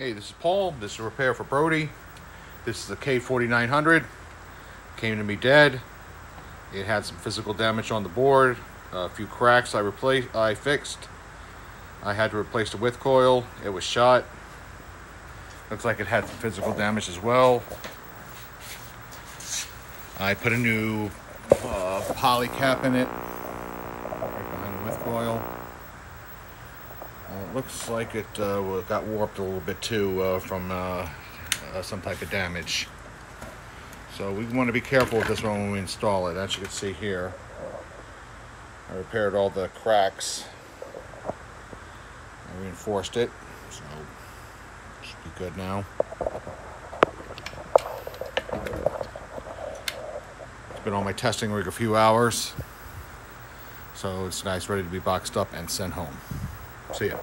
Hey, this is Paul. This is a repair for Brody. This is a K4900. Came to me dead. It had some physical damage on the board, a few cracks I replaced, I fixed. I had to replace the width coil. It was shot. Looks like it had some physical damage as well. I put a new uh, poly cap in it, right behind the width coil. Looks like it uh, got warped a little bit too uh, from uh, some type of damage. So we want to be careful with this one when we install it. As you can see here, I repaired all the cracks. I reinforced it, so it should be good now. It's been on my testing rig a few hours, so it's nice, ready to be boxed up and sent home. See ya.